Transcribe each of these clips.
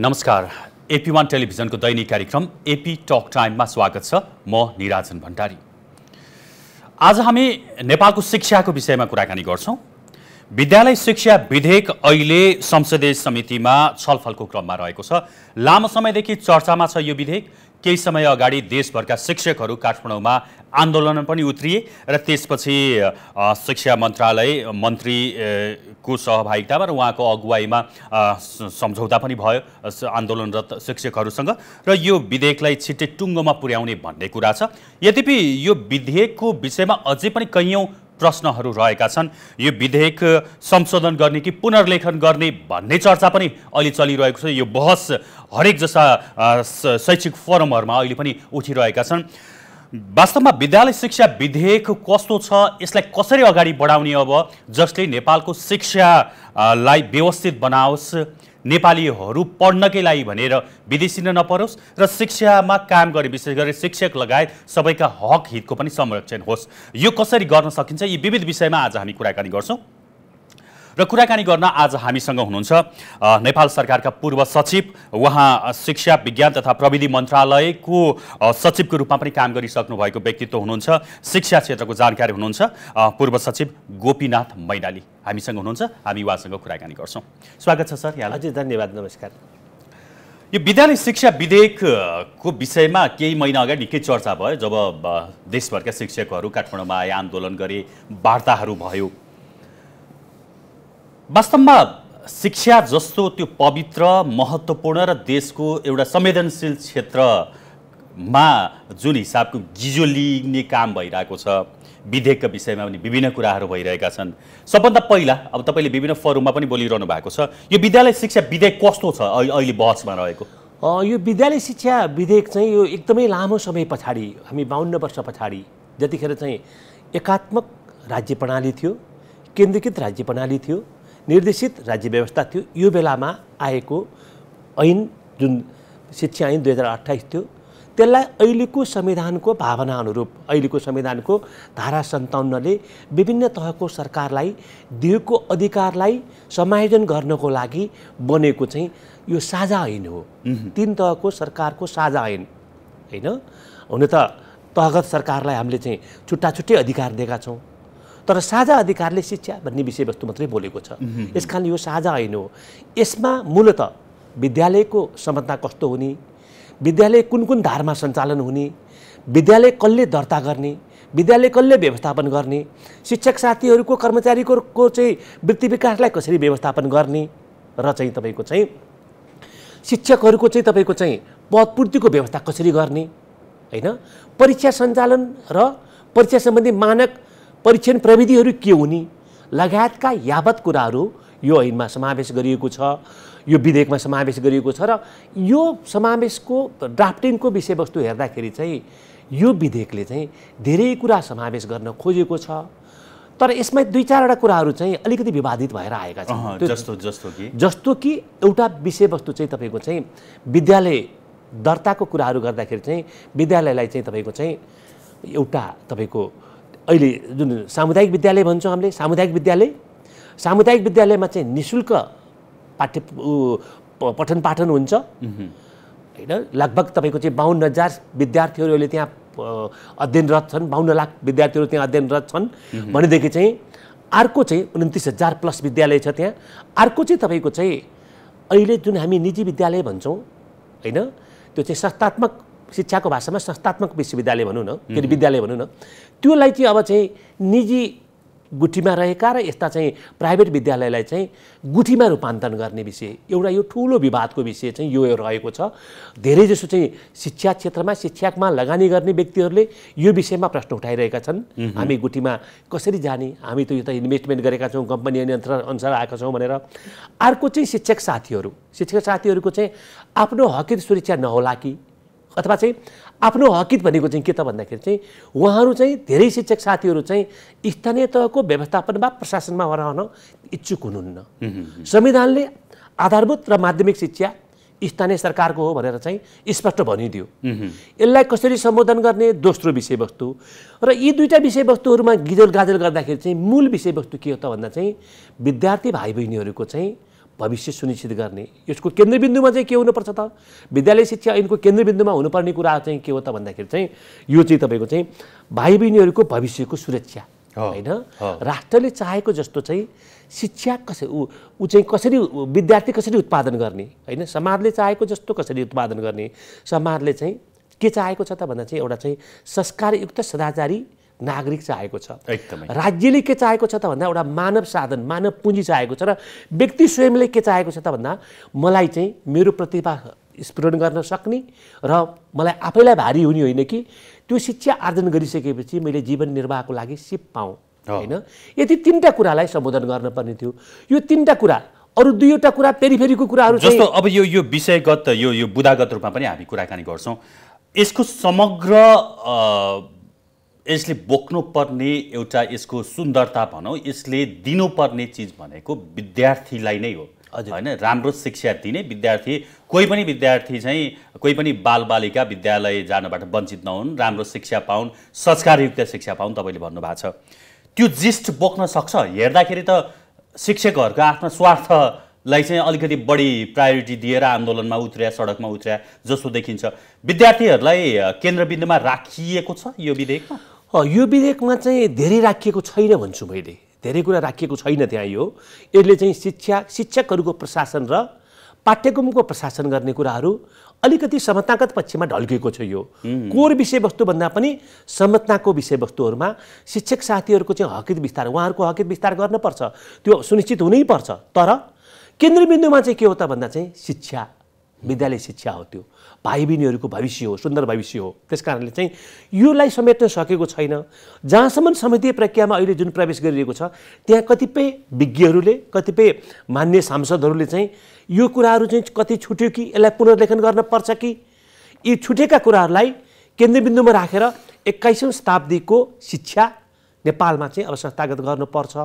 नमस्कार। AP one टेलिभिजनको दैनिक कार्यक्रम एपी टक टाइममा स्वागत छ। म निराजन भण्डारी। आज हामी नेपालको शिक्षाको विषयमा कुराकानी गर्छौँ। विद्यालय शिक्षा विधेयक अहिले संसदीय समितिमा छलफलको क्रममा रहेको छ। लामो समयदेखि चर्चामा छ यो विधेयक। केही समय अगाडि देशभरका शिक्षकहरू काठमाडौँमा आन्दोलन पनि उत्रिए र त्यसपछि शिक्षा मन्त्रालय मन्त्रीको सहभागितामा र उहाँको अगुवाईमा सम्झौता पनि भयो आन्दोलनरत शिक्षकहरूसँग। र यो विधेयकलाई छिट्टै टुङ्गोमा पुर्याउने भन्ने कुरा छ। यद्यपि यो विधेयकको विषयमा अझै पनि कैयौँ प्रश्नहरू रहेका छन्। यो विधेयक संशोधन गर्ने कि पुनर्लेखन गर्ने भन्ने चर्चा पनि अहिले चलिरहेको छ। यो बहस हरेक जस्ता शैक्षिक फोरमहरूमा अहिले पनि उठिरहेका छन्। वास्तवमा विद्यालय शिक्षा विधेयक कस्तो छ यसलाई कसरी अगाडि बढाउने अब जसले नेपालको शिक्षालाई व्यवस्थित बनाओस् नेपालीहरू पढ्नकै लागि भनेर विदेशिन नपरोस् र शिक्षामा काम गरे विशेष गरी शिक्षक लगायत सबैका हक हितको पनि संरक्षण होस्। यो कसरी गर्न सकिन्छ यी विविध विषयमा आज हामी कुराकानी गर्छौँ। र कुराकानी गर्न आज हामीसँग हुनुहुन्छ नेपाल सरकारका पूर्व सचिव उहाँ शिक्षा विज्ञान तथा प्रविधि मन्त्रालयको सचिवको रूपमा पनि काम गरिसक्नु भएको व्यक्तित्व हुनुहुन्छ शिक्षा क्षेत्रको जानकारी हुनुहुन्छ पूर्व सचिव गोपीनाथ मैनाली हामीसँग हुनुहुन्छ हामी उहाँसँग कुराकानी गर्छौँ। स्वागत छ सर यहाँलाई। हजुर धन्यवाद नमस्कार। यो विद्यालय शिक्षा विधेयकको विषयमा केही महिना अगाडि निकै चर्चा भयो जब देशभरका शिक्षकहरू काठमाडौँमा आए आन्दोलन गरे वार्ताहरू भयो। वास्तवमा शिक्षा जस्तो त्यो पवित्र महत्त्वपूर्ण र देशको एउटा संवेदनशील क्षेत्रमा जुन हिसाबको गिजो लिने काम भइरहेको छ विधेयकका विषयमा पनि विभिन्न कुराहरू भइरहेका छन्। सबभन्दा पहिला अब तपाईँले विभिन्न फोरममा पनि बोलिरहनु भएको छ यो विद्यालय शिक्षा विधेयक कस्तो छ अहिले बहसमा रहेको? यो विद्यालय शिक्षा विधेयक चाहिँ यो एकदमै लामो समय पछाडि हामी बाहन्न वर्ष पछाडि जतिखेर चाहिँ एकात्मक राज्य प्रणाली थियो केन्द्रीकृत राज्य प्रणाली थियो निर्देशित राज्य व्यवस्था थियो। यो बेलामा आएको ऐन जुन शिक्षा ऐन दुई हजार अठाइस थियो त्यसलाई अहिलेको संविधानको भावना अनुरूप अहिलेको संविधानको धारा सन्ताउन्नले विभिन्न तहको सरकारलाई दिएको अधिकारलाई समायोजन गर्नको लागि बनेको चाहिँ यो साझा ऐन हो। तिन तहको सरकारको साझा ऐन होइन? हुन त तहगत सरकारलाई हामीले चाहिँ छुट्टा छुट्टै अधिकार दिएका छौँ। तर साझा अधिकारले शिक्षा भन्ने विषयवस्तु मात्रै बोलेको छ। यस यो साझा ऐन हो। यसमा मूलत विद्यालयको क्षमता कस्तो हुने विद्यालय कुन कुन धारमा सञ्चालन हुने विद्यालय कसले दर्ता गर्ने विद्यालय कसले व्यवस्थापन गर्ने शिक्षक साथीहरूको कर्मचारीको को चाहिँ वृत्ति विकासलाई कसरी व्यवस्थापन गर्ने र चाहिँ तपाईँको चाहिँ शिक्षकहरूको चाहिँ तपाईँको चाहिँ पदपूर्तिको व्यवस्था कसरी गर्ने होइन? परीक्षा सञ्चालन र परीक्षा सम्बन्धी मानक परीक्षण प्रविधिहरू के हुने? लगायतका यावत कुराहरू यो ऐनमा समावेश गरिएको छ यो विधेयकमा समावेश गरिएको छ र यो समावेशको ड्राफ्टिङको विषयवस्तु हेर्दाखेरि चाहिँ यो विधेयकले चाहिँ धेरै कुरा समावेश गर्न खोजेको छ। तर यसमा दुई चारवटा कुराहरू चाहिँ अलिकति विवादित भएर आएका छन्। जस्तो जस्तो कि? जस्तो कि एउटा विषयवस्तु चाहिँ तपाईँको चाहिँ विद्यालय दर्ताको कुराहरू गर्दाखेरि चाहिँ विद्यालयलाई चाहिँ तपाईँको चाहिँ एउटा तपाईँको अहिले जुन सामुदायिक विद्यालय भन्छौँ हामीले सामुदायिक विद्यालय। सामुदायिक विद्यालयमा चाहिँ नि शुल्क पाठ्य पठन पाठन हुन्छ। होइन? लगभग तपाईँको चाहिँ बाहन्न हजार विद्यार्थीहरू अहिले त्यहाँ अध्ययनरत छन्। बाहन्न लाख विद्यार्थीहरू त्यहाँ अध्ययनरत छन्। भनेदेखि चाहिँ अर्को चाहिँ उन्तिस हजार प्लस विद्यालय छ त्यहाँ। अर्को चाहिँ तपाईँको चाहिँ अहिले जुन हामी निजी विद्यालय भन्छौँ होइन? त्यो चाहिँ संस्थात्मक शिक्षाको भाषामा संस्थात्मक विश्वविद्यालय भनौँ न। के अरे विद्यालय भनौँ न। त्योलाई चाहिँ अब चाहिँ निजी गुठीमा रहेका र यस्ता चाहिँ प्राइभेट विद्यालयलाई चाहिँ गुठीमा रूपान्तरण गर्ने विषय एउटा यो ठुलो विवादको विषय चाहिँ यो रहेको छ। धेरै जसो चाहिँ शिक्षा क्षेत्रमा शिक्षामा लगानी गर्ने व्यक्तिहरूले यो विषयमा प्रश्न उठाइरहेका छन्। हामी गुठीमा कसरी जाने? हामी त यो त इन्भेस्टमेन्ट गरेका छौँ कम्पनी नियन्त्रण अनुसार आएका छौँ भनेर। अर्को चाहिँ शिक्षक साथीहरू शिक्षक साथीहरूको चाहिँ आफ्नो हकित सुरक्षा नहोला कि अथवा चाहिँ आफ्नो हकित भनेको चाहिँ के त भन्दाखेरि चाहिँ उहाँहरू चाहिँ धेरै शिक्षक साथीहरू चाहिँ स्थानीय तहको व्यवस्थापन वा प्रशासनमा रहन इच्छुक हुनुहुन्न। संविधानले आधारभूत र माध्यमिक शिक्षा स्थानीय सरकारको हो भनेर चाहिँ स्पष्ट भनिदियो। यसलाई कसरी सम्बोधन गर्ने? दोस्रो विषयवस्तु। र यी दुईवटा विषयवस्तुहरूमा गिजल गाजल गर्दाखेरि चाहिँ मूल विषयवस्तु के हो त भन्दा चाहिँ विद्यार्थी भाइ बहिनीहरूको चाहिँ भविष्य सुनिश्चित गर्ने। यसको केन्द्रबिन्दुमा चाहिँ के हुनुपर्छ त? विद्यालय शिक्षा ऐनको केन्द्रबिन्दुमा हुनुपर्ने कुरा चाहिँ के हो त भन्दाखेरि चाहिँ यो चाहिँ तपाईँको चाहिँ भाइ बहिनीहरूको भविष्यको सुरक्षा होइन। राष्ट्रले चाहेको जस्तो चाहिँ शिक्षा कसरी ऊ चाहिँ कसरी विद्यार्थी कसरी उत्पादन गर्ने होइन? समाजले चाहेको जस्तो कसरी उत्पादन गर्ने? समाजले चाहिँ के चाहेको छ त भन्दा चाहिँ एउटा चाहिँ संस्कारयुक्त सदाचारी नागरिक चाहेको छ। एकदमै। राज्यले के चाहेको छ त भन्दा एउटा मानव साधन मानव पुँजी चाहेको छ र व्यक्ति स्वयंले के चाहेको छ त भन्दा मलाई चाहिँ मेरो प्रतिभा स्फुरण गर्न सक्ने र मलाई आफैलाई भारी हुने होइन कि त्यो शिक्षा आर्जन गरिसकेपछि मैले जीवन निर्वाहको लागि सिप पाऊँ। होइन? यति तिनवटा कुरालाई सम्बोधन गर्नुपर्ने थियो। यो तिनवटा कुरा अरू दुईवटा कुरा पेरिफेरीको कुराहरू जस्तो अब यो यो विषयगत यो यो बुदागत रूपमा पनि हामी कुराकानी गर्छौँ। यसको समग्र यसले बोक्नुपर्ने एउटा यसको सुन्दरता भनौँ यसले दिनुपर्ने चिज भनेको विद्यार्थीलाई नै हो। हजुर। होइन राम्रो शिक्षा दिने विद्यार्थी कोही पनि विद्यार्थी चाहिँ कोही पनि बालबालिका विद्यालय जानबाट वञ्चित नहुन् राम्रो शिक्षा पाउन् संस्कारयुक्त शिक्षा पाउन् तपाईँले भन्नुभएको छ। त्यो जिस्ट बोक्न सक्छ। हेर्दाखेरि त शिक्षकहरूको आफ्नो स्वार्थलाई चाहिँ अलिकति बढी प्रायोरिटी दिएर आन्दोलनमा उत्र्या सडकमा उत्र्या जस्तो देखिन्छ। विद्यार्थीहरूलाई केन्द्रबिन्दुमा राखिएको छ यो विधेयकमा? यो विधेयकमा चाहिँ धेरै राखिएको छैन भन्छु मैले। धेरै कुरा राखिएको छैन त्यहाँ यो। यसले चाहिँ शिक्षा शिक्षकहरूको प्रशासन र पाठ्यक्रमको प्रशासन गर्ने कुराहरू अलिकति समतागत पक्षमा ढल्केको छ यो। कोर विषयवस्तु भन्दा पनि समताको विषयवस्तुहरूमा शिक्षक साथीहरूको चाहिँ हकित विस्तार उहाँहरूको हकित विस्तार गर्नुपर्छ। त्यो सुनिश्चित हुनैपर्छ तर केन्द्रबिन्दुमा चाहिँ के हो त भन्दा चाहिँ शिक्षा विद्यालय शिक्षा हो त्यो। भाइ बहिनीहरूको भविष्य हो सुन्दर भविष्य हो। त्यस कारणले चाहिँ योलाई समेट्न सकेको छैन। जहाँसम्म समितीय प्रक्रियामा अहिले जुन प्रवेश गरिरहेको छ त्यहाँ कतिपय विज्ञहरूले कतिपय मान्य सांसदहरूले चाहिँ यो कुराहरू चाहिँ कति छुट्यो कि यसलाई पुनर्लेखन गर्न पर्छ कि? यी छुटेका कुराहरूलाई केन्द्रबिन्दुमा राखेर एक्काइसौँ शताब्दीको शिक्षा नेपालमा चाहिँ अब संस्थागत गर्नुपर्छ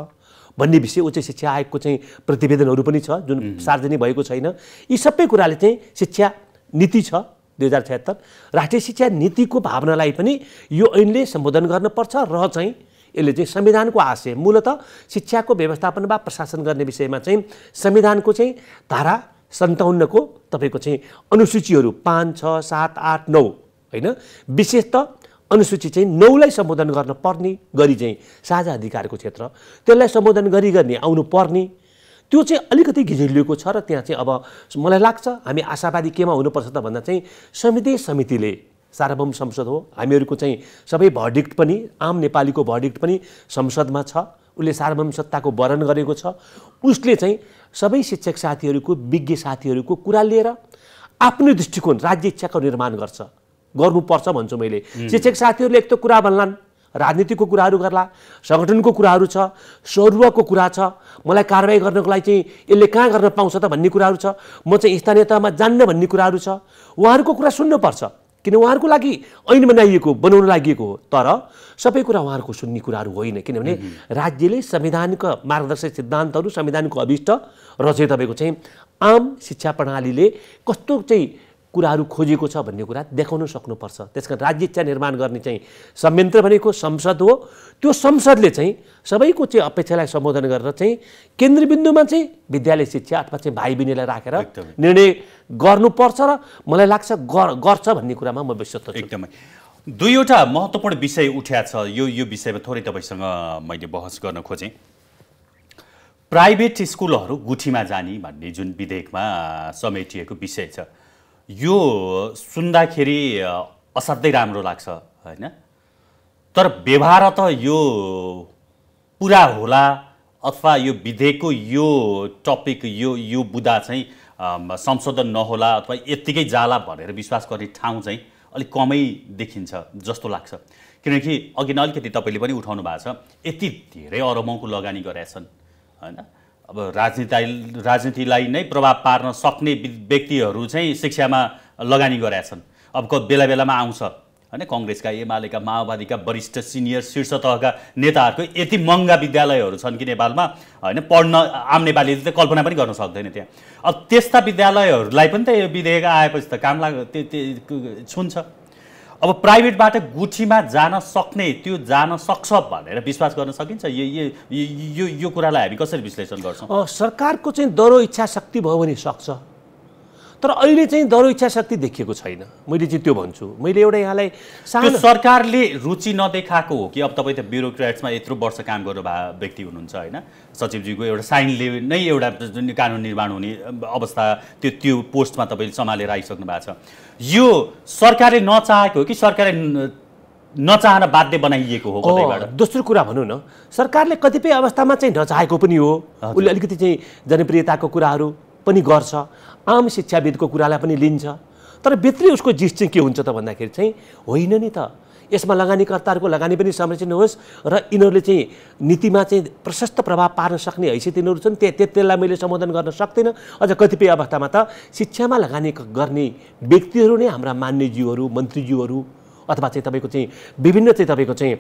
भन्ने विषय उच्च शिक्षा आयोगको चाहिँ प्रतिवेदनहरू पनि छ जुन सार्वजनिक भएको छैन। यी सबै कुराले चाहिँ शिक्षा नीति छ दुई हजार छत्तर राष्ट्रिय शिक्षा नीतिको भावनालाई पनि यो ऐनले सम्बोधन गर्नुपर्छ र चाहिँ यसले चाहिँ संविधानको आशय मूलत शिक्षाको व्यवस्थापन वा प्रशासन गर्ने विषयमा चाहिँ संविधानको चाहिँ धारा सन्ताउन्नको तपाईँको चाहिँ अनुसूचीहरू पाँच छ सात आठ नौ होइन? विशेष त अनुसूची चाहिँ नौलाई सम्बोधन गर्न पर्ने गरी चाहिँ साझा अधिकारको क्षेत्र। त्यसलाई सम्बोधन गरी गर्ने आउनु पर्ने त्यो चाहिँ अलिकति घिजिलिएको छ र त्यहाँ चाहिँ अब मलाई लाग्छ हामी आशावादी केमा हुनुपर्छ त भन्दा चाहिँ समिति समितिले सार्वभौम संसद हो हामीहरूको चाहिँ सबै भर्डिक्ट पनि आम नेपालीको भर्डिक्ट पनि संसदमा छ उसले सार्वभौम सत्ताको वर्णन गरेको छ उसले चाहिँ सबै शिक्षक साथीहरूको विज्ञ साथीहरूको कुरा लिएर आफ्नो दृष्टिकोण राज्य इच्छाको निर्माण गर्छ गर्नुपर्छ भन्छु मैले। शिक्षक साथीहरूले एक त कुरा भन्लान् राजनीतिको कुराहरू गर्ला सङ्गठनको कुराहरू छ सरुवाको कुरा छ मलाई कारवाही गर्नको लागि चाहिँ यसले कहाँ गर्न पाउँछ त भन्ने कुराहरू छ म चाहिँ स्थानीय तहमा जान्न भन्ने कुराहरू छ। उहाँहरूको कुरा सुन्नुपर्छ किन उहाँहरूको लागि ऐन बनाइएको बनाउन लागि हो। तर सबै कुरा उहाँहरूको सुन्ने कुराहरू होइन किनभने राज्यले संविधानको मार्गदर्शक सिद्धान्तहरू संविधानको अभिष्ट र चाहिँ तपाईँको चाहिँ आम शिक्षा प्रणालीले कस्तो चाहिँ कुराहरू खोजेको छ भन्ने कुरा देखाउन सक्नुपर्छ। त्यस कारण राज्य इच्छा निर्माण गर्ने चाहिँ संयन्त्र भनेको संसद हो। त्यो संसदले चाहिँ सबैको चाहिँ अपेक्षालाई सम्बोधन गरेर चाहिँ केन्द्रबिन्दुमा चाहिँ विद्यालय शिक्षा अथवा चाहिँ भाइ बहिनीलाई राखेर। निर्णय गर्नुपर्छ र मलाई लाग्छ गर- गर्छ भन्ने कुरामा म विश्वस्त छु। एकदमै। दुईवटा महत्त्वपूर्ण विषय उठ्या छ। यो यो विषयमा थोरै तपाईँसँग मैले बहस गर्न खोजेँ। प्राइभेट स्कुलहरू गुठीमा जाने भन्ने जुन विधेयकमा समेटिएको विषय छ। यो सुन्दाखेरि असाध्यै राम्रो लाग्छ होइन? तर व्यवहार त यो पुरा होला अथवा यो विधेयकको यो टपिक यो यो बुदा चाहिँ संशोधन नहोला अथवा यत्तिकै जाला भनेर विश्वास गर्ने ठाउँ चाहिँ अलिक कमै देखिन्छ जस्तो लाग्छ। किनकि अघि नै अलिकति तपाईँले पनि उठाउनु भएको छ यति धेरै अरबौँको लगानी गरेका छन् होइन? अब राजनीति राजनीतिलाई नै प्रभाव पार्न सक्ने व्यक्तिहरू चाहिँ शिक्षामा लगानी गरेका छन्। अब क बेला बेलामा आउँछ। होइन कङ्ग्रेसका एमालेका माओवादीका वरिष्ठ सिनियर शीर्ष तहका नेताहरूको यति महँगा विद्यालयहरू छन् कि नेपालमा होइन पढ्न आम नेपालीले त कल्पना पनि गर्न सक्दैन त्यहाँ। अब त्यस्ता विद्यालयहरूलाई पनि त यो विधेयक आएपछि त काम लाग छुन्छ। अब प्राइभेटबाट गुठीमा जान सक्ने त्यो जान सक्छ भनेर विश्वास गर्न सकिन्छ? यो यो यो कुरालाई हामी कसरी विश्लेषण गर्छौँ? सरकारको चाहिँ दरो इच्छा शक्ति भयो भने सक्छ। तर अहिले चाहिँ दरो इच्छा शक्ति देखिएको छैन। मैले चाहिँ त्यो भन्छु। मैले एउटा यहाँलाई सानो सरकारले रुचि नदेखाएको हो कि अब तपाईँ त ब्युरोक्रेट्समा यत्रो वर्ष काम गर्नु भए व्यक्ति हुनुहुन्छ होइन? सचिवजीको एउटा साइनले नै एउटा जुन कानुन निर्माण हुने अवस्था त्यो त्यो पोस्टमा तपाईँले सम्हालेर आइसक्नु भएको छ। यो सरकारले नचाहेको हो कि सरकारले नचाहन बाध्य बनाइएको हो दोस्रो कुरा भनौँ न। सरकारले कतिपय अवस्थामा चाहिँ नचाहेको पनि हो। उसले अलिकति चाहिँ जनप्रियताको कुराहरू पनि गर्छ आम शिक्षाविदको कुरालाई पनि लिन्छ। तर भित्री उसको जिस चाहिँ के हुन्छ त भन्दाखेरि चाहिँ होइन नि त। यसमा लगानीकर्ताहरूको लगानी पनि संरक्षण होस् र यिनीहरूले चाहिँ नीतिमा चाहिँ प्रशस्त प्रभाव पार्न सक्ने हैसियत यिनीहरू छन् त्यो त्यो- त्यसलाई मैले सम्बोधन गर्न सक्दिनँ। अझ कतिपय अवस्थामा त शिक्षामा लगानी गर्ने व्यक्तिहरू नै हाम्रा मान्यज्यूहरू मन्त्रीज्यूहरू अथवा चाहिँ तपाईँको चाहिँ विभिन्न चाहिँ तपाईँको चाहिँ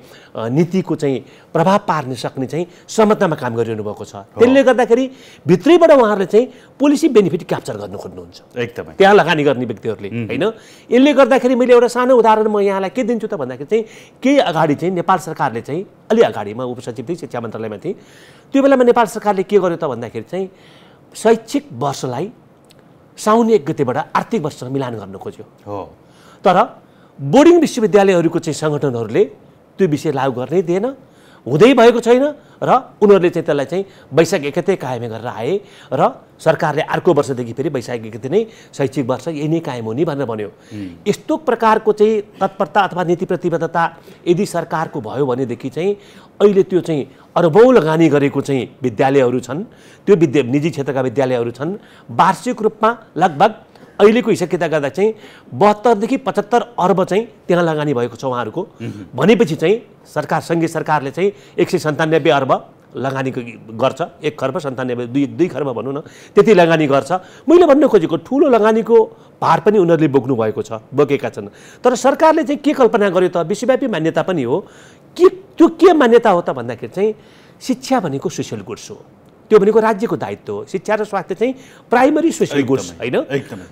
नीतिको चाहिँ प्रभाव पार्न सक्ने चाहिँ संरचनामा काम गरिरहनु भएको छ। त्यसले गर्दाखेरि भित्रैबाट उहाँहरूले चाहिँ पोलिसी बेनिफिट क्याप्चर गर्नु खोज्नुहुन्छ। एकदमै। त्यहाँ लगानी गर्ने व्यक्तिहरूले होइन? यसले गर्दाखेरि मैले एउटा सानो उदाहरण म यहाँलाई के दिन्छु त भन्दाखेरि चाहिँ केही अगाडि चाहिँ नेपाल सरकारले चाहिँ अलि अगाडि म उपसचिव थिएँ शिक्षा मन्त्रालयमा थिएँ। त्यो बेलामा नेपाल सरकारले के गर्यो त भन्दाखेरि चाहिँ शैक्षिक वर्षलाई साउन एक गतेबाट आर्थिक वर्षसँग मिलान गर्न खोज्यो। हो। तर बोर्डिङ विश्वविद्यालयहरूको चाहिँ सङ्गठनहरूले त्यो विषय लागू गर्नै दिएन। हुँदै भएको छैन र उनीहरूले चाहिँ त्यसलाई चाहिँ वैशाख एकतै कायम गरेर आए र सरकारले अर्को वर्षदेखि फेरि वैशाख एकति नै शैक्षिक वर्ष यही नै कायम हुने भनेर भन्यो। यस्तो प्रकारको चाहिँ तत्परता अथवा नीति प्रतिबद्धता यदि सरकारको भयो भनेदेखि चाहिँ अहिले त्यो चाहिँ अरबौँ लगानी गरेको चाहिँ विद्यालयहरू छन् त्यो विद्या निजी क्षेत्रका विद्यालयहरू छन् वार्षिक रूपमा लगभग अहिलेको हिसाब किताब गर्दा चाहिँ बहत्तरदेखि पचहत्तर अर्ब चाहिँ त्यहाँ लगानी भएको छ उहाँहरूको। भनेपछि चाहिँ सरकार सङ्घीय सरकारले चाहिँ एक सय सन्तानब्बे अर्ब लगानी गर्छ। एक खर्ब सन्तानब्बे दुई दुई खर्ब भनौँ न त्यति लगानी गर्छ। मैले भन्न खोजेको ठुलो लगानीको भार पनि उनीहरूले बोक्नु भएको छ बोकेका छन्। तर सरकारले चाहिँ के कल्पना गर्यो त? विश्वव्यापी मान्यता पनि हो। के त्यो के मान्यता हो त भन्दाखेरि चाहिँ शिक्षा भनेको सोसियल गुड्स हो। त्यो भनेको राज्यको दायित्व हो शिक्षा र स्वास्थ्य चाहिँ प्राइमरी सोसियल गुड्स होइन।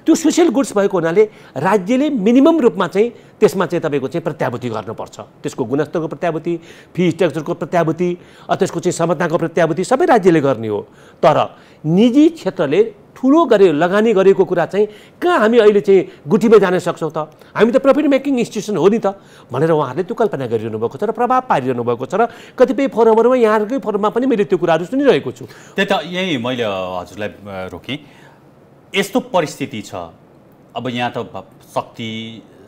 त्यो सोसियल गुड्स भएको हुनाले राज्यले मिनिमम रूपमा चाहिँ त्यसमा चाहिँ तपाईँको चाहिँ प्रत्याभूति गर्नुपर्छ। त्यसको गुणस्तरको प्रत्याभूति फी स्ट्रक्चरको प्रत्याभूति त्यसको चाहिँ समताको प्रत्याभूति सबै राज्यले गर्ने हो। तर निजी क्षेत्रले ठुलो गरे लगानी गरेको कुरा चाहिँ कहाँ हामी अहिले चाहिँ गुठीमै जान सक्छौँ त? हामी त प्रफिट मेकिङ इन्स्टिट्युसन हो नि त। भनेर उहाँहरूले त्यो कल्पना गरिरहनु भएको छ र प्रभाव पारिरहनु भएको छ र कतिपय फोरमहरूमा यहाँहरूकै फोरममा पनि मैले त्यो कुराहरू सुनिरहेको छु। त्यही त यही मैले हजुरलाई रोकेँ। यस्तो परिस्थिति छ। अब यहाँ त शक्ति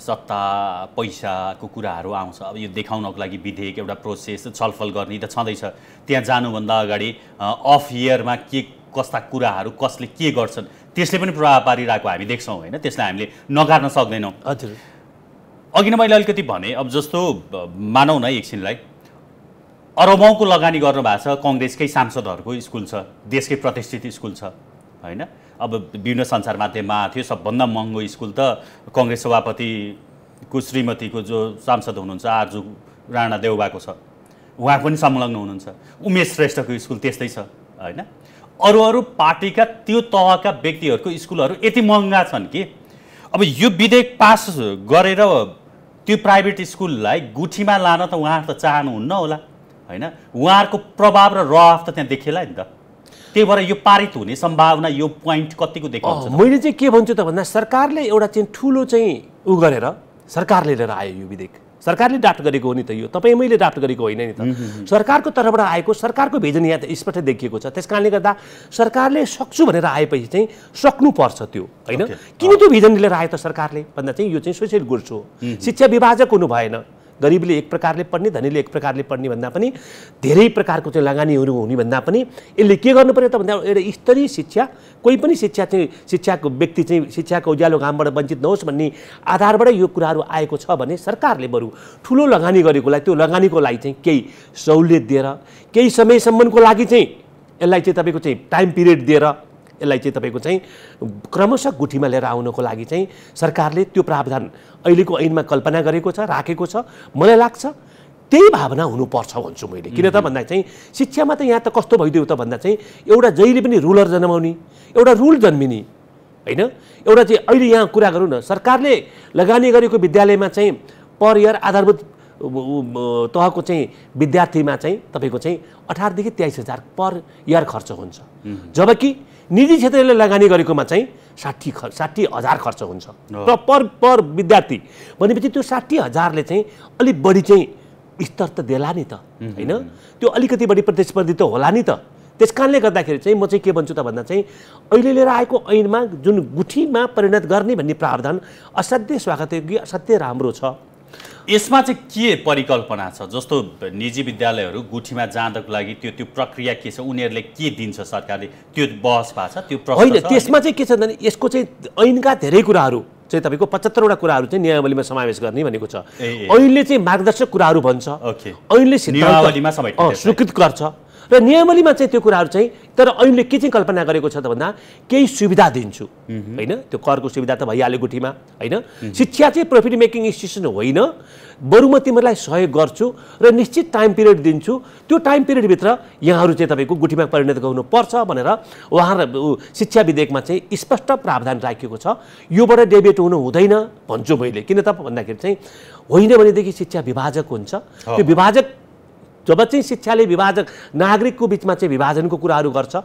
सत्ता पैसाको कुराहरू आउँछ। अब यो देखाउनको लागि विधेयक एउटा प्रोसेस छलफल गर्ने त छँदैछ। त्यहाँ जानुभन्दा अगाडि अफ इयरमा के कस्ता कुराहरू कसले के गर्छन् त्यसले पनि प्रभाव पारिरहेको हामी देख्छौँ होइन? त्यसलाई हामीले नगार्न सक्दैनौँ। हजुर। अघि नै मैले अलिकति भने अब जस्तो मानौँ न एकछिनलाई अरबौँको लगानी गर्नु भएको छ कङ्ग्रेसकै सांसदहरूको स्कुल छ देशकै प्रतिष्ठित स्कुल छ होइन? अब विभिन्न सञ्चार माध्यममा थियो सबभन्दा महँगो स्कुल त कङ्ग्रेस सभापतिको श्रीमतीको जो सांसद हुनुहुन्छ आर्जु राणा देउबाको छ। उहाँ पनि संलग्न हुनुहुन्छ। उमेश श्रेष्ठको स्कुल त्यस्तै छ होइन? अरू अरू पार्टीका त्यो तहका व्यक्तिहरूको स्कुलहरू यति महँगा छन् कि अब यो विधेयक पास गरेर त्यो प्राइभेट स्कुललाई गुठीमा लान त उहाँहरू त चाहनुहुन्न होला होइन? उहाँहरूको प्रभाव र रफ त त्यहाँ देखिएला नि त। त्यही भएर यो पारित हुने सम्भावना यो पोइन्ट कतिको देखाउँछ मैले चाहिँ के भन्छु त भन्दा सरकारले एउटा चाहिँ ठुलो चाहिँ उ गरेर सरकारले लिएर आयो यो विधेयक। सरकारले ड्राफ्ट गरेको हो नि त यो। तपाईँ मैले ड्राफ्ट गरेको होइन नि त। सरकारको तर्फबाट आएको सरकारको भिजन यहाँ त स्पष्ट देखिएको छ। त्यस कारणले गर्दा सरकारले सक्छु भनेर आएपछि चाहिँ सक्नुपर्छ त्यो होइन. किन त्यो भिजन लिएर आयो त सरकारले? भन्दा चाहिँ यो चाहिँ सोसियल गुड्स हो। शिक्षा विभाजक हुनु भएन। गरिबले एक प्रकारले पढ्ने धनीले एक प्रकारले पढ्ने भन्दा पनि धेरै प्रकारको चाहिँ लगानीहरू हुने भन्दा पनि यसले के गर्नु पर्यो त भन्दा एउटा स्तरीय शिक्षा कोही पनि शिक्षा चाहिँ शिक्षाको व्यक्ति चाहिँ शिक्षाको उज्यालो घामबाट वञ्चित नहोस् भन्ने आधारबाट यो कुराहरू आएको छ भने सरकारले बरु ठुलो लगानी गरेकोलाई त्यो लगानीको लागि चाहिँ केही सहुलियत दिएर केही समयसम्मको लागि चाहिँ यसलाई चाहिँ तपाईँको चाहिँ टाइम पिरियड दिएर यसलाई चाहिँ तपाईँको चाहिँ क्रमशः गुठीमा लिएर आउनको लागि चाहिँ सरकारले त्यो प्रावधान अहिलेको ऐनमा कल्पना गरेको छ राखेको छ। मलाई लाग्छ त्यही भावना हुनुपर्छ भन्छु मैले। किन त भन्दा चाहिँ शिक्षामा त यहाँ त कस्तो भइदियो त भन्दा चाहिँ एउटा जहिले पनि रुलर जन्माउने एउटा रुल जन्मिने होइन? एउटा चाहिँ अहिले यहाँ कुरा गरौँ न सरकारले लगानी गरेको विद्यालयमा चाहिँ पर इयर आधारभूत तहको चाहिँ विद्यार्थीमा चाहिँ तपाईँको चाहिँ अठारदेखि तेइस हजार पर इयर खर्च हुन्छ। जबकि निजी क्षेत्रले लगानी गरेकोमा चाहिँ साठी ख साठी हजार खर्च हुन्छ। र पर पर विद्यार्थी भनेपछि त्यो साठी हजारले चाहिँ अलिक बढी चाहिँ स्तर त देला नि त होइन? त्यो अलिकति बढी प्रतिस्पर्धी त होला नि त। त्यस कारणले गर्दाखेरि चाहिँ म चाहिँ के भन्छु त भन्दा चाहिँ अहिले लिएर आएको ऐनमा जुन गुठीमा परिणत गर्ने भन्ने प्रावधान असाध्यै स्वागतयोग्य असाध्यै राम्रो छ। यसमा चाहिँ के परिकल्पना छ जस्तो निजी विद्यालयहरू गुठीमा जाँदाको लागि त्यो त्यो प्रक्रिया के छ उनीहरूले के दिन्छ सरकारले त्यो बहस भएको छ त्यो होइन? त्यसमा चाहिँ के छ भने यसको चाहिँ ऐनका धेरै कुराहरू चाहिँ तपाईँको पचहत्तरवटा कुराहरू चाहिँ नियमावलीमा समावेश गर्ने भनेको छ। ऐनले चाहिँ मार्गदर्शक कुराहरू भन्छ ओके। ऐनले। स्वीकृत गर्छ र नियमावलीमा चाहिँ त्यो कुराहरू चाहिँ तर ऐनले के चाहिँ कल्पना गरेको छ त भन्दा केही सुविधा दिन्छु। होइन? त्यो करको सुविधा त भइहाल्यो गुठीमा होइन? शिक्षा चाहिँ प्रफिट मेकिङ इन्स्टिट्युसन होइन। बरु म तिमीहरूलाई सहयोग गर्छु र निश्चित टाइम पिरियड दिन्छु। त्यो टाइम पिरियडभित्र यहाँहरू चाहिँ तपाईँको गुठीमा परिणत गर्नुपर्छ भनेर उहाँ शिक्षा विधेयकमा चाहिँ स्पष्ट प्रावधान राखिएको छ। योबाट डेबिट हुनु हुँदैन भन्छु मैले। किन त भन्दाखेरि चाहिँ होइन भनेदेखि शिक्षा विभाजक हुन्छ। त्यो विभाजक जब चाहिँ शिक्षाले विभाजक नागरिकको बिचमा चाहिँ विभाजनको कुराहरू गर्छ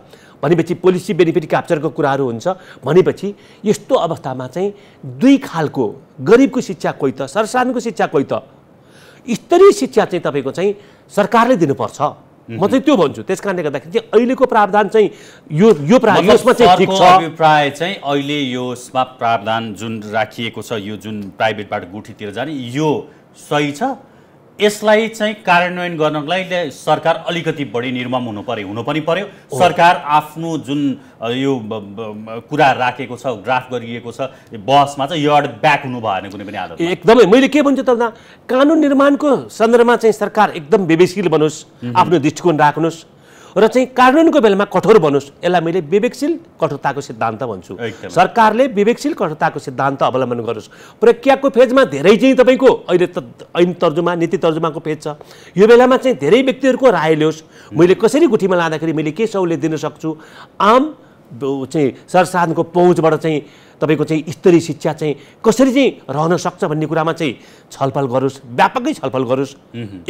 भनेपछि पोलिसी बेनिफिट क्याप्चरको कुराहरू हुन्छ भनेपछि यस्तो अवस्थामा चाहिँ दुई खालको गरिबको शिक्षा कोही त सरसानको शिक्षा कोही त स्तरीय शिक्षा चाहिँ तपाईँको चाहिँ सरकारले दिनुपर्छ। म चाहिँ त्यो भन्छु। त्यस कारणले गर्दाखेरि चाहिँ अहिलेको प्रावधान चाहिँ यो यो यसमा चाहिँ ठिक छ। अभिप्राय चाहिँ अहिले यसमा प्रावधान जुन राखिएको छ यो जुन प्राइभेटबाट गुठीतिर जाने यो सही छ? यसलाई चाहिँ कार्यान्वयन गर्नको लागि सरकार अलिकति बढी निर्मम हुनु पर्यो हुनु पनि पर्यो सरकार आफ्नो जुन यो कुरा राखेको छ ड्राफ्ट गरिएको छ बहसमा चाहिँ योबाट ब्याक हुनु भएन कुनै पनि आदत एकदमै। मैले के भन्छु त भन्दा कानुन निर्माणको सन्दर्भमा चाहिँ सरकार एकदम विवेकशील बनोस् आफ्नो दृष्टिकोण राख्नुहोस्। र चाहिँ कार्यान्वयनको बेलामा कठोर बनोस् यसलाई मैले विवेकशील कठोरताको सिद्धान्त भन्छु। सरकारले विवेकशील कठोरताको सिद्धान्त अवलम्बन गरोस् प्रक्रियाको फेजमा धेरै चाहिँ तपाईँको अहिले त ऐन तर्जुमा नीति तर्जुमाको फेज छ। यो बेलामा चाहिँ धेरै व्यक्तिहरूको राय ल्याओस् मैले कसरी गुठीमा लाँदाखेरि मैले के सहुलियत दिन सक्छु? आम चाहिँ सरसाधनको पहुँचबाट चाहिँ तपाईँको चाहिँ स्तरीय शिक्षा चाहिँ कसरी चाहिँ रहन सक्छ भन्ने कुरामा चाहिँ छलफल गरोस् व्यापकै छलफल गरोस्।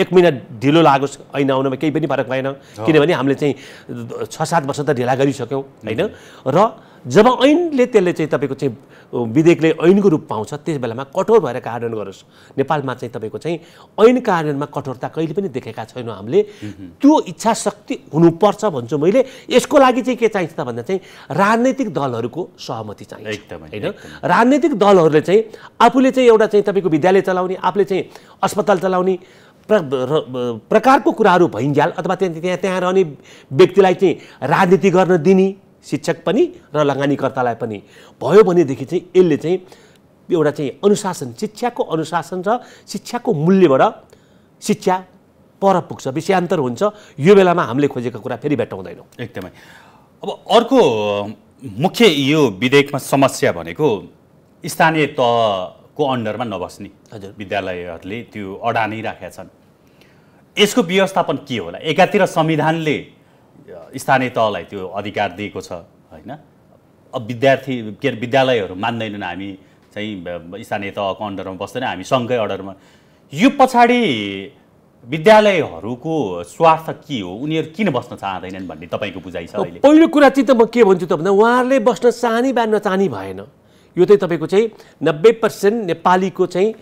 एक महिना ढिलो लागोस् ऐन आउनमा केही पनि फरक भएन। किनभने हामीले चाहिँ छ सात वर्ष त ढिला गरिसक्यौँ होइन? र जब ऐनले त्यसले चाहिँ तपाईँको चाहिँ विधेयकले ऐनको रूप पाउँछ त्यस बेलामा कठोर भएर कार्यान्वयन गरोस्। नेपालमा चाहिँ तपाईँको चाहिँ ऐन कार्यान्वयनमा कठोरता कहिले पनि देखेका छैनौँ हामीले। त्यो इच्छा शक्ति हुनुपर्छ भन्छु मैले। यसको लागि चाहिँ के चाहिन्छ त भन्दा चाहिँ राजनैतिक दलहरूको सहमति चाहिन्छ। एकदमै, होइन? राजनैतिक दलहरूले चाहिँ आफूले चाहिँ एउटा चाहिँ तपाईँको विद्यालय चलाउने आफूले चाहिँ अस्पताल चलाउने प्र प्रकारको कुराहरू भइन्जाल अथवा त्यहाँ त्यहाँ त्यहाँ रहने व्यक्तिलाई चाहिँ राजनीति गर्न दिने शिक्षक पनि र लगानीकर्तालाई पनि। भयो भनेदेखि चाहिँ यसले चाहिँ एउटा चाहिँ अनुशासन शिक्षाको अनुशासन र शिक्षाको मूल्यबाट शिक्षा पर पुग्छ विषयान्तर हुन्छ। यो बेलामा हामीले खोजेको कुरा फेरि भेट्टाउँदैनौँ एकदमै। अब अर्को मुख्य यो विधेयकमा समस्या भनेको स्थानीय तहको अन्डरमा नबस्ने हजुर। विद्यालयहरूले त्यो अडानै राखेका छन्। यसको व्यवस्थापन के होला? एकातिर संविधानले स्थानीय तहलाई त्यो अधिकार दिएको छ होइन? अब विद्यार्थी के अरे विद्यालयहरू मान्दैनन् हामी चाहिँ स्थानीय तहको अन्डरमा बस्दैन हामी सङ्घकै अर्डरमा यो पछाडि विद्यालयहरूको स्वार्थ के हो? उनीहरू किन बस्न चाहँदैनन् भन्ने तपाईँको बुझाइ छ अहिले? पहिलो कुरा चाहिँ त म के भन्छु त भन्दा उहाँहरूले बस्न चाहने वा नचाहने भएन। यो चाहिँ तपाईँको चाहिँ नब्बे पर्सेन्ट नेपालीको चाहिँ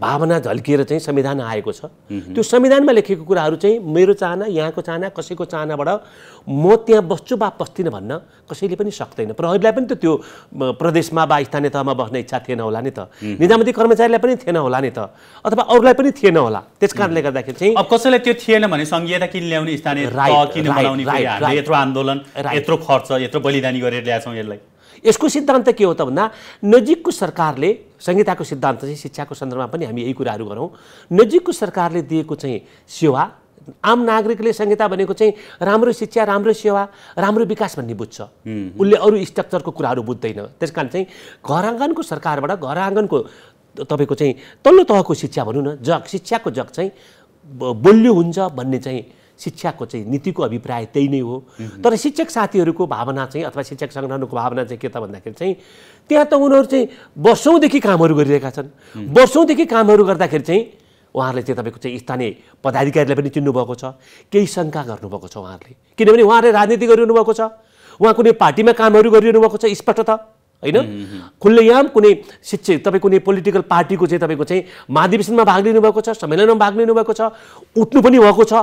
भावना झल्किएर चाहिँ संविधान आएको छ। त्यो संविधानमा लेखेको कुराहरू चाहिँ मेरो चाहना यहाँको चाहना कसैको चाहनाबाट म त्यहाँ बस्छु वा बस्दिनँ भन्न कसैले पनि सक्दैन। प्रहरीलाई पनि त त्यो प्रदेशमा वा स्थानीय तहमा बस्ने इच्छा थिएन होला नि त। निजामती कर्मचारीलाई पनि थिएन होला नि त। अथवा अरूलाई पनि थिएन होला। त्यस कारणले गर्दाखेरि चाहिँ अब कसैलाई त्यो थिएन भने सङ्घीयता किन ल्याउने स्थानीय. यत्रो आन्दोलन. यत्रो खर्च यत्रो बलिदानी गरेर ल्याएछौँ यसलाई। यसको सिद्धान्त के हो त भन्दा नजिकको सरकारले संहिताको सिद्धान्त चाहिँ शिक्षाको सन्दर्भमा पनि हामी यही कुराहरू गरौँ। नजिकको सरकारले दिएको चाहिँ सेवा आम नागरिकले संहिता भनेको चाहिँ राम्रो शिक्षा राम्रो सेवा राम्रो विकास भन्ने बुझ्छ। उसले अरू स्ट्रक्चरको कुराहरू बुझ्दैन। त्यस कारण चाहिँ घर आँगनको सरकारबाट घर आँगनको तपाईँको चाहिँ तल्लो तहको शिक्षा भनौँ न जग शिक्षाको जग चाहिँ बलियो हुन्छ भन्ने चाहिँ शिक्षाको चाहिँ नीतिको अभिप्राय त्यही नै हो। तर शिक्षक साथीहरूको भावना चाहिँ अथवा शिक्षक सङ्गठनको भावना चाहिँ के त भन्दाखेरि चाहिँ त्यहाँ त उनीहरू चाहिँ वर्षौँदेखि कामहरू गरिरहेका छन्। वर्षौँदेखि कामहरू गर्दाखेरि चाहिँ उहाँहरूले चाहिँ तपाईँको चाहिँ स्थानीय पदाधिकारीलाई पनि चिन्नुभएको छ केही शङ्का गर्नुभएको छ उहाँहरूले। किनभने उहाँहरूले राजनीति गरिरहनु भएको छ उहाँ कुनै पार्टीमा कामहरू गरिरहनु भएको छ स्पष्ट त होइन खुल्लेआम कुनै शिक्षक तपाईँ कुनै पोलिटिकल पार्टीको चाहिँ तपाईँको चाहिँ महाधिवेशनमा भाग लिनुभएको छ सम्मेलनमा भाग लिनुभएको छ उठ्नु पनि भएको छ।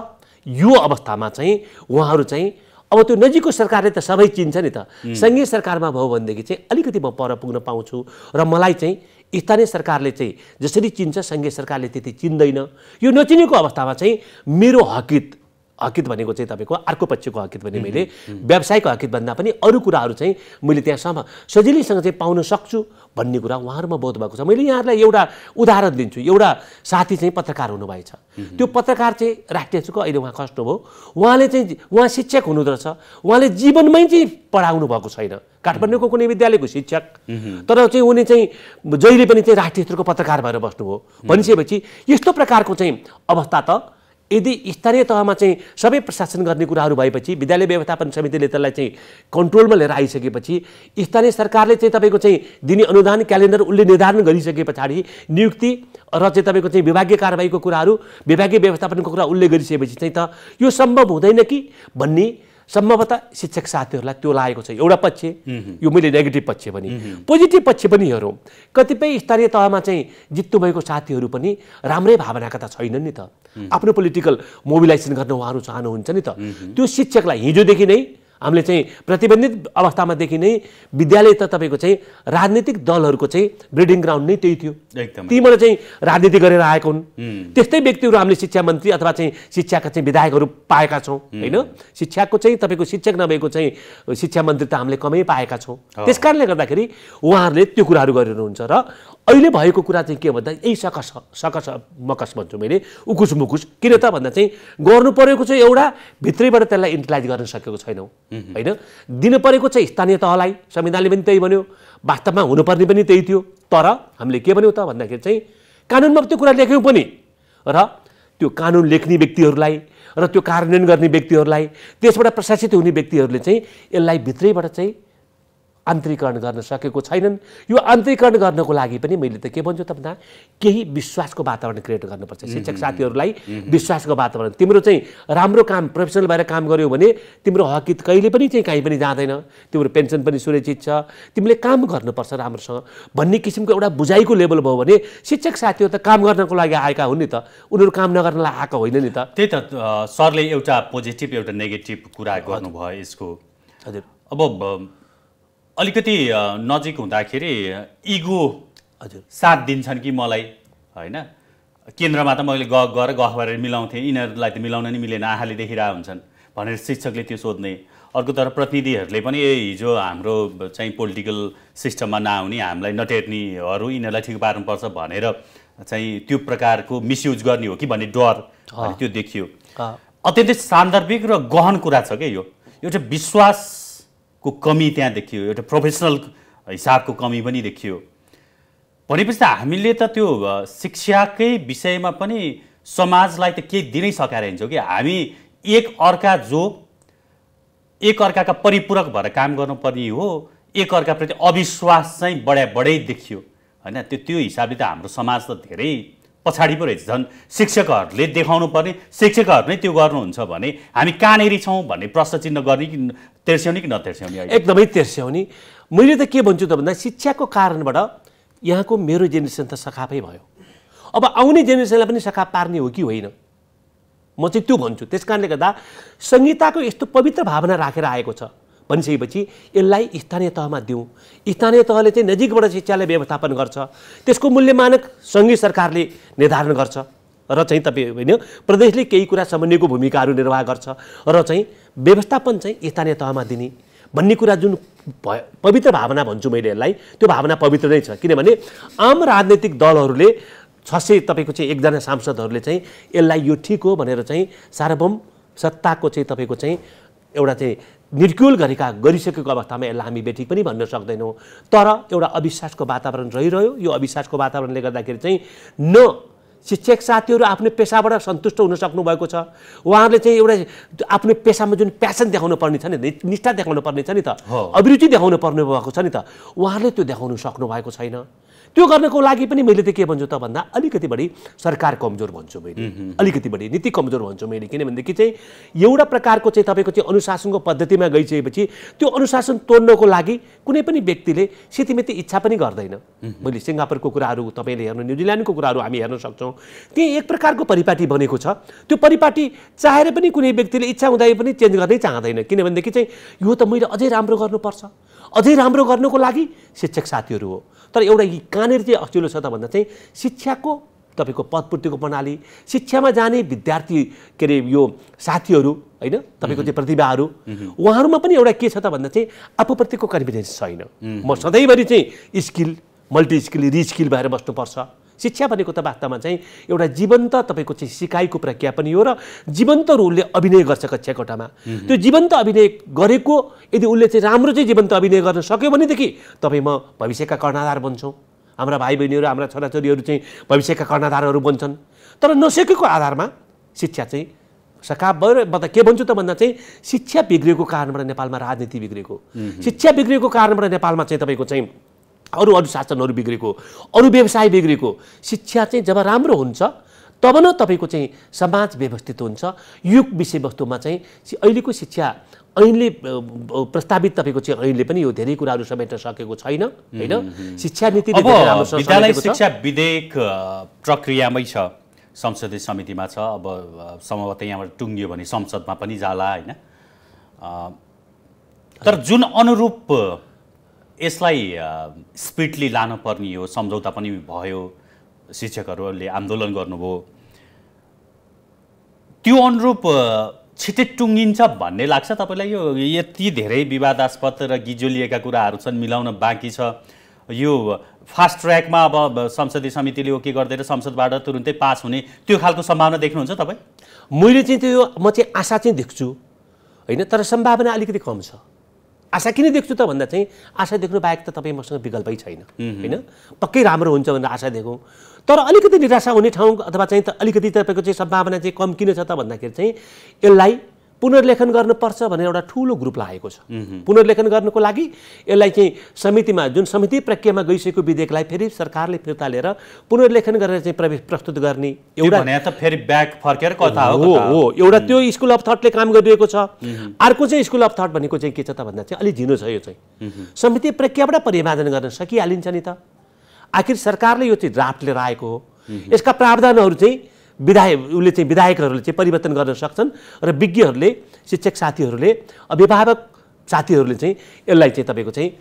यो अवस्थामा चाहिँ उहाँहरू चाहिँ अब त्यो नजिकको सरकारले त सबै चिन्छ नि त। सङ्घीय सरकारमा भयो भनेदेखि चाहिँ अलिकति म पर पुग्न पाउँछु र मलाई चाहिँ स्थानीय सरकारले चाहिँ जसरी चिन्छ सङ्घीय सरकारले त्यति चिन्दैन। यो नचिनेको अवस्थामा चाहिँ मेरो हकित हकित भनेको चाहिँ तपाईँको अर्को पक्षको हकित भने मैले व्यवसायको हकित भन्दा पनि अरू कुराहरू चाहिँ मैले त्यहाँसम्म सजिलैसँग चाहिँ पाउन सक्छु भन्ने कुरा उहाँहरूमा बोध भएको छ। मैले यहाँहरूलाई एउटा उदाहरण दिन्छु। एउटा साथी चाहिँ पत्रकार हुनुभएछ। त्यो पत्रकार चाहिँ राष्ट्रियको अहिले उहाँ खस्नुभयो उहाँले चाहिँ उहाँ शिक्षक हुनुहुँदो रहेछ। उहाँले जीवनमै चाहिँ पढाउनु भएको छैन। काठमाडौँको कुनै विद्यालयको शिक्षक। तर चाहिँ उनी चाहिँ जहिले पनि चाहिँ राष्ट्रिय स्तरको पत्रकार भएर बस्नुभयो। भनिसकेपछि यस्तो प्रकारको चाहिँ अवस्था त यदि स्थानीय तहमा चाहिँ सबै प्रशासन गर्ने कुराहरू भएपछि विद्यालय व्यवस्थापन समितिले त्यसलाई चाहिँ कन्ट्रोलमा लिएर आइसकेपछि स्थानीय सरकारले चाहिँ तपाईँको चाहिँ दिने अनुदान क्यालेन्डर उसले निर्धारण गरिसके पछाडि नियुक्ति र चाहिँ तपाईँको चाहिँ विभागीय कारवाहीको कुराहरू विभागीय व्यवस्थापनको कुरा उसले गरिसकेपछि चाहिँ त यो सम्भव हुँदैन कि भन्ने सम्भवतः शिक्षक साथीहरूलाई त्यो लागेको छ। एउटा पक्ष यो मैले नेगेटिभ पक्ष पनि पोजिटिभ पक्ष पनि हेरौँ। कतिपय स्थानीय तहमा चाहिँ जित्नु भएको साथीहरू पनि राम्रै भावनाका त छैनन् नि त। आफ्नो पोलिटिकल मोबिलाइजेसन गर्न उहाँहरू चाहनुहुन्छ नि त। त्यो शिक्षकलाई हिजोदेखि नै हामीले चाहिँ प्रतिबन्धित अवस्थामादेखि नै विद्यालय त तपाईँको चाहिँ राजनीतिक दलहरूको चाहिँ ब्रिडिङ ग्राउन्ड नै त्यही थियो। तीबाट चाहिँ राजनीति गरेर आएका हुन्। त्यस्तै व्यक्तिहरू हामीले शिक्षा मन्त्री अथवा चाहिँ शिक्षाका चाहिँ विधायकहरू पाएका छौँ होइन? शिक्षाको चाहिँ तपाईँको शिक्षक नभएको चाहिँ शिक्षा मन्त्री त हामीले कमै पाएका छौँ। त्यस कारणले गर्दाखेरि उहाँहरूले त्यो कुराहरू गरिरहनुहुन्छ र अहिले भएको कुरा चाहिँ के भन्दा यही सकस सकस मकस भन्छु मैले उकुस मुकुस। किन त भन्दा चाहिँ गर्नु परेको चाहिँ एउटा भित्रैबाट त्यसलाई इन्टलाइज गर्न सकेको छैनौँ। होइन? दिनु परेको चाहिँ स्थानीय तहलाई संविधानले पनि त्यही भन्यो वास्तवमा हुनुपर्ने पनि त्यही थियो। तर हामीले के भन्यौँ त भन्दाखेरि चाहिँ कानुनमा त्यो कुरा लेख्यौँ पनि। र त्यो कानुन लेख्ने व्यक्तिहरूलाई र त्यो कार्यान्वयन गर्ने व्यक्तिहरूलाई त्यसबाट प्रशासित हुने व्यक्तिहरूले चाहिँ यसलाई भित्रैबाट चाहिँ आन्तरिकरण गर्न सकेको छैनन्। यो आन्तरिकरण गर्नको लागि पनि मैले त के भन्छु त भन्दा केही विश्वासको वातावरण क्रिएट गर्नुपर्छ। शिक्षक साथीहरूलाई विश्वासको वातावरण। तिम्रो चाहिँ राम्रो काम प्रोफेसनल भएर काम गर्यो भने तिम्रो हकित कहिले पनि चाहिँ कहीँ पनि जाँदैन। तिम्रो पेन्सन पनि सुरक्षित छ। तिमीले काम गर्नुपर्छ राम्रोसँग। भन्ने किसिमको एउटा बुझाइको लेभल भयो भने शिक्षक साथीहरू त काम गर्नको लागि आएका हुन् नि त। उनीहरू काम नगर्नलाई आएको होइन नि त। त्यही त सरले एउटा पोजिटिभ एउटा नेगेटिभ कुरा गर्नुभयो यसको। हजुर। अब अलिकति नजिक हुँदाखेरि इगो हजुर। साथ दिन्छन् कि मलाई होइन? केन्द्रमा त मैले ग गएर गफ गरेर मिलाउँथेँ। यिनीहरूलाई त मिलाउन नि मिलेन। आँखाले देखिरहेको हुन्छन् भनेर शिक्षकले त्यो सोध्ने। अर्कोतर्फ प्रतिनिधिहरूले पनि ए हिजो हाम्रो चाहिँ पोलिटिकल सिस्टममा नआउने हामीलाई नटेर्नेहरू यिनीहरूलाई ठिक पार्नुपर्छ भनेर चाहिँ त्यो प्रकारको मिसयुज गर्ने हो कि भन्ने डर त्यो देखियो। अत्यन्तै सान्दर्भिक र गहन कुरा छ क्या यो। एउटा विश्वासको कमी त्यहाँ देखियो एउटा प्रोफेसनल हिसाबको कमी पनि देखियो। भनेपछि त हामीले त त्यो शिक्षाकै विषयमा पनि समाजलाई त केही दिनै सकाएर हिँड्छौँ कि? हामी एक अर्का जो एक अर्काका परिपूरक भएर काम गर्नुपर्ने हो एक अर्काप्रति अविश्वास चाहिँ बढा बढै देखियो। होइन त्यो त्यो हिसाबले त हाम्रो समाज त धेरै पछाडि पो रहेछ झन् शिक्षकहरूले देखाउनु पर्ने शिक्षकहरू नै त्यो गर्नुहुन्छ भने हामी कहाँनिर छौँ भन्ने प्रश्न चिन्ह गर्ने कि तेर्स्याउने कि नतेर्स्याउने एकदमै तेर्स्याउने। मैले त के भन्छु त भन्दा शिक्षाको कारणबाट यहाँको मेरो जेनेरेसन त सखापै भयो। अब आउने जेनेरेसनलाई पनि सखाप पार्ने हो कि होइन? म चाहिँ त्यो भन्छु। त्यस कारणले गर्दा संहिताको यस्तो पवित्र भावना राखेर आएको छ। भनिसकेपछि यसलाई स्थानीय तहमा दिउँ। स्थानीय तहले चाहिँ नजिकबाट शिक्षालाई व्यवस्थापन गर्छ। त्यसको मूल्य मानक सङ्घीय सरकारले निर्धारण गर्छ। र चाहिँ तपाईँ होइन प्रदेशले केही कुरा समन्वयको भूमिकाहरू निर्वाह गर्छ र चाहिँ व्यवस्थापन चाहिँ स्थानीय तहमा दिने भन्ने कुरा जुन पवित्र भावना भन्छु मैले यसलाई त्यो भावना पवित्र नै छ। किनभने आम राजनैतिक दलहरूले छ सय तपाईँको चाहिँ एकजना सांसदहरूले चाहिँ यसलाई यो ठिक हो भनेर चाहिँ सार्वभौम सत्ताको चाहिँ तपाईँको चाहिँ एउटा चाहिँ निर्क्युल गरेका गरिसकेको अवस्थामा यसलाई हामी बेठिक पनि भन्न सक्दैनौँ। तर एउटा अविश्वासको वातावरण रहिरह्यो। यो अविश्वासको वातावरणले गर्दाखेरि चाहिँ न शिक्षक साथीहरू आफ्नो पेसाबाट सन्तुष्ट हुन सक्नुभएको छ। उहाँहरूले चाहिँ एउटा आफ्नो पेसामा जुन प्यासन देखाउनु पर्ने छ नि निष्ठा देखाउनु पर्ने छ नि त। अभिरुचि देखाउनु पर्ने भएको छ नि त। उहाँहरूले त्यो देखाउनु सक्नु भएको छैन। त्यो गर्नको लागि पनि मैले त के भन्छु त भन्दा अलिकति बढी सरकार कमजोर भन्छु मैले। अलिकति बढी नीति कमजोर भन्छु मैले किनभनेदेखि चाहिँ एउटा प्रकारको चाहिँ तपाईँको चाहिँ अनुशासनको पद्धतिमा गइसकेपछि त्यो अनुशासन तोड्नको लागि कुनै पनि व्यक्तिले सेतिमेती इच्छा पनि गर्दैन। मैले सिङ्गापुरको कुराहरू तपाईँले हेर्नु न्युजिल्यान्डको कुराहरू हामी हेर्न सक्छौँ। त्यही एक प्रकारको परिपाटी बनेको छ। त्यो परिपाटी चाहेर पनि कुनै व्यक्तिले इच्छा हुँदा पनि चेन्ज गर्नै चाहँदैन। किनभनेदेखि चाहिँ यो त मैले अझै राम्रो गर्नुपर्छ। अझै राम्रो गर्नुको लागि शिक्षक साथीहरू हो। तर एउटा कहाँनिर चाहिँ अचिलो छ त भन्दा चाहिँ शिक्षाको तपाईँको पदपूर्तिको प्रणाली शिक्षामा जाने विद्यार्थी के अरे यो साथीहरू होइन? तपाईँको चाहिँ प्रतिभाहरू उहाँहरूमा पनि एउटा के छ त भन्दा चाहिँ आफूप्रतिको कन्फिडेन्स छैन। म सधैँभरि चाहिँ स्किल मल्टी स्किल रिस्किल भएर बस्नुपर्छ। शिक्षा भनेको त वास्तवमा चाहिँ एउटा जीवन्त तपाईँको चाहिँ सिकाइको प्रक्रिया पनि हो र जीवन्त उसले अभिनय गर्छ कक्षा कोठामा त्यो जीवन्त अभिनय गरेको यदि उसले चाहिँ राम्रो चाहिँ जीवन्त अभिनय गर्न सक्यो भनेदेखि तपाईँ म भविष्यका कर्णाधार बन्छौँ। हाम्रा भाइ बहिनीहरू हाम्रा छोराछोरीहरू चाहिँ भविष्यका कर्णाधारहरू बन्छन्। तर नसकेको आधारमा शिक्षा चाहिँ सका भएर म त के भन्छु त भन्दा चाहिँ शिक्षा बिग्रिएको कारणबाट नेपालमा राजनीति बिग्रेको। शिक्षा बिग्रिएको कारणबाट नेपालमा चाहिँ तपाईँको चाहिँ अरू अरू शासनहरू बिग्रेको अरू व्यवसाय बिग्रेको शिक्षा चाहिँ जब राम्रो हुन्छ तब न तपाईँको चाहिँ समाज व्यवस्थित हुन्छ। युग विषयवस्तुमा चाहिँ अहिलेको शिक्षा ऐनले अ, अ, प्रस्तावित तपाईँको चाहिँ ऐनले पनि यो धेरै कुराहरू समेट्न सकेको छैन होइन? शिक्षा राम्रोसँग विद्यालय। शिक्षा विधेयक प्रक्रियामै छ। संसदीय समितिमा छ। अब सम्भवतः यहाँबाट टुङ्गियो भने संसदमा पनि जाला होइन? तर जुन अनुरूप यसलाई स्पिडली लानुपर्ने हो सम्झौता पनि भयो। शिक्षकहरूले आन्दोलन गर्नुभयो। त्यो अनुरूप छिटै टुङ्गिन्छ भन्ने लाग्छ तपाईँलाई? यो यति धेरै विवादास्पद र गिजोलिएका कुराहरू छन् मिलाउन बाँकी छ। यो फास्ट ट्र्याकमा अब संसदीय समितिले हो के गरिदिएर संसदबाट तुरुन्तै पास हुने त्यो खालको सम्भावना देख्नुहुन्छ तपाईँ? मैले चाहिँ त्यो म चाहिँ आशा चाहिँ देख्छु होइन? तर सम्भावना अलिकति कम छ। आशा किन देख्छु त भन्दा चाहिँ आशा देख्नु बाहेक त तपाईँ मसँग विकल्पै छैन होइन? पक्कै राम्रो हुन्छ भनेर आशा देखौँ। तर अलिकति निराशा हुने ठाउँ अथवा चाहिँ त अलिकति तपाईँको चाहिँ सम्भावना चाहिँ कम किन छ त भन्दाखेरि चाहिँ यसलाई पुनर्लेखन गर्नुपर्छ भनेर एउटा ठुलो ग्रुप लागेको छ। पुनर्लेखन गर्नुको लागि यसलाई चाहिँ समितिमा जुन समिति प्रक्रियामा गइसकेको विधेयकलाई फेरि सरकारले फिर्ता लिएर पुनर्लेखन गरेर चाहिँ प्रवेश प्रस्तुत गर्ने एउटा त फेरि ब्याक फर्केर कथा हो। हो एउटा त्यो स्कुल अफ थटले काम गरिरहेको छ। अर्को चाहिँ स्कुल अफ थट भनेको चाहिँ के छ त भन्दा चाहिँ अलिक झिनो छ यो चाहिँ। समिति प्रक्रियाबाट परिमार्जन गर्न सकिहालिन्छ नि त। आखिर सरकारले यो चाहिँ ड्राफ्ट लिएर आएको हो यसका प्रावधानहरू चाहिँ विधायक उसले चाहिँ विधायकहरूले चाहिँ परिवर्तन गर्न सक्छन् र विज्ञहरूले शिक्षक साथीहरूले अभिभावक साथीहरूले चाहिँ यसलाई चाहिँ तपाईँको चाहिँ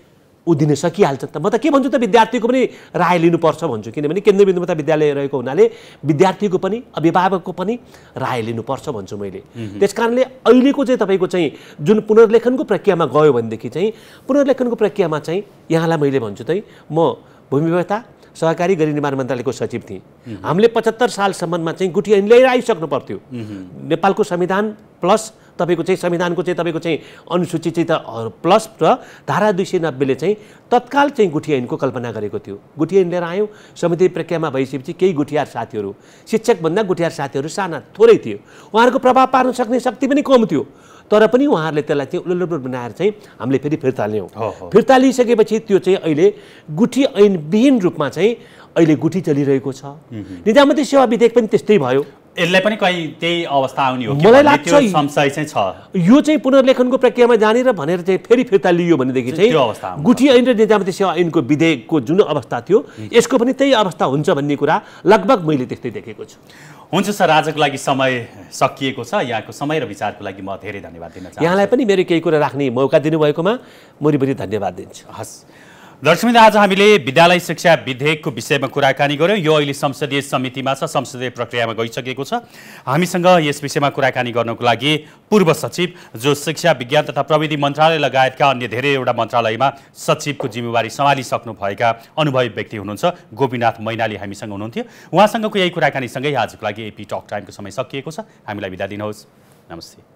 उदिन सकिहाल्छ त म त के भन्छु त विद्यार्थीको पनि राय लिनुपर्छ भन्छु। किनभने केन्द्रबिन्दुमा त विद्यालय रहेको हुनाले विद्यार्थीको पनि अभिभावकको पनि राय लिनुपर्छ भन्छु मैले। त्यस कारणले अहिलेको चाहिँ तपाईँको चाहिँ जुन पुनर्लेखनको प्रक्रियामा गयो भनेदेखि चाहिँ पुनर्लेखनको प्रक्रियामा चाहिँ यहाँलाई मैले भन्छु चाहिँ म भूमि व्यवस्था सहकारी गरी निर्माण मन्त्रालयको सचिव थिएँ। हामीले पचहत्तर सालसम्ममा चाहिँ गुठी ऐन ल्याएर आइसक्नु पर्थ्यो। नेपालको संविधान प्लस तपाईँको चाहिँ संविधानको चाहिँ तपाईँको चाहिँ अनुसूची चाहिँ त प्लस र धारा दुई सय नब्बेले चाहिँ तत्काल चाहिँ गुठी ऐनको कल्पना गरेको थियो। गुठी ऐन लिएर आयौँ समिति प्रक्रियामा भइसकेपछि केही गुठियार साथीहरू शिक्षकभन्दा गुठियार साथीहरू साना थोरै थियो। उहाँहरूको प्रभाव पार्न सक्ने शक्ति पनि कम थियो। तर पनि उहाँहरूले त्यसलाई चाहिँ उल्लुल्लु बनाएर चाहिँ हामीले फेरि फिर्ता ल्यायौँ। फिर्ता लिइसकेपछि त्यो चाहिँ अहिले गुठी ऐनविहीन रूपमा चाहिँ अहिले गुठी चलिरहेको छ। निजामती सेवा विधेयक पनि त्यस्तै भयो। यसलाई पनि कहीँ त्यही अवस्था आउने हो मलाई लाग्छ चाहिँ छ। यो चाहिँ पुनर्लेखनको प्रक्रियामा जानेर भनेर चाहिँ फेरि फिर्ता लियो भनेदेखि चाहिँ। गुठी ऐन र निजामती सेवा ऐनको विधेयकको जुन अवस्था थियो यसको पनि त्यही अवस्था हुन्छ भन्ने कुरा लगभग मैले त्यस्तै देखेको छु। हुन्छ सर आजको लागि समय सकिएको छ यहाँको समय र विचारको लागि म धेरै धन्यवाद दिन चाहन्छु। यहाँलाई पनि मेरो केही कुरा राख्ने मौका दिनुभएकोमा मरिभरि धन्यवाद दिन्छु। हस्। दर्शकबिन्द आज हामीले विद्यालय शिक्षा विधेयकको विषयमा कुराकानी गऱ्यौँ यो अहिले संसदीय समितिमा छ संसदीय प्रक्रियामा गइसकेको छ। हामीसँग यस विषयमा कुराकानी गर्नको लागि पूर्व सचिव जो शिक्षा विज्ञान तथा प्रविधि मन्त्रालय लगायतका अन्य धेरैवटा मन्त्रालयमा सचिवको जिम्मेवारी सम्हालिसक्नुभएका अनुभवी व्यक्ति हुनुहुन्छ गोपीनाथ मैनाली हामीसँग हुनुहुन्थ्यो। उहाँसँगको यही कुराकानीसँगै आजको लागि एपी टक टाइमको समय सकिएको छ। हामीलाई बिदा दिनुहोस्। नमस्ते।